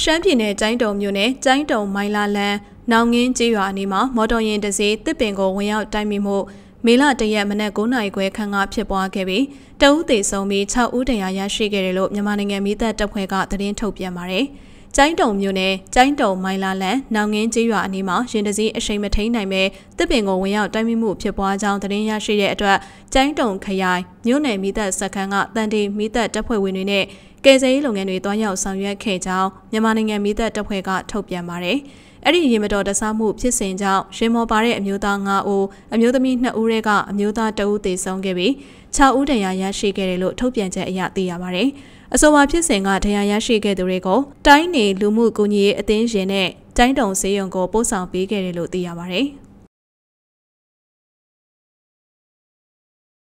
ရှမ်းပြည်နယ်ကျိုင်းတုံမြို့နယ်ကျိုင်းတုံမိုင်လာလန်နောင်ငင်းကျေးရွာအနီးမှာမော်တော်ယာဉ်တစ်စီးတစ်ပင်ကိုဝင်ရောက်တိုက်မိမှုမေလတရက်မနက်9:00နာရီခွဲခန့်ကဖြစ်ပွားခဲ့ပြီးတအုပ်သေးဆုံးပြီး6ဦးတရားရရှိခဲ့တယ်လို့မြန်မာနိုင်ငံမိသက်တပ်ဖွဲ့ကသတင်းထုတ်ပြန်ပါတယ်။ကျိုင်းတုံမြို့နယ်ကျိုင်းတုံမိုင်လာလန်နောင်ငင်းကျေးရွာအနီးမှာရင်တစည်းအရှိန်မထိန်နိုင်ပဲတစ်ပင်ကိုဝင်ရောက်တိုက်မိမှုဖြစ်ပွားကြောင်းသတင်းရရှိတဲ့အတွက်ကျိုင်းတုံခရိုင်မြို့နယ်မိသက်စခန်းကတန်တီမိသက်တပ်ဖွဲ့ဝင်တွေနဲ့ ကယ်ဆယ်ရေးလုပ်ငန်းတွေတွားရောက်ဆောင်ရွက်ခဲ့ကြောင်းမြန်မာနိုင်ငံမိသက်တပ်ဖွဲ့ကထုတ်ပြန်ပါတယ်။အဲ့ဒီရင်မတော်တဆမှုဖြစ်စဉ်ကြောင့်ရင်မော်ပါတဲ့အမျိုးသား9ဦးအမျိုးသမီး2ဦးတွေကအမျိုးသား2ဦးသေဆုံးခဲ့ပြီး6ဦးတရားရရှိခဲ့တယ်လို့ထုတ်ပြန်ချက်အရသိရပါတယ်။အဆိုပါဖြစ်စဉ်ကတရားရရှိခဲ့သူတွေကိုတိုင်းနေလူမှုကူညီရေးအသင်းရင်နဲ့တိုင်းတုံစေယုံကိုပို့ဆောင်ပေးခဲ့တယ်လို့သိရပါတယ်။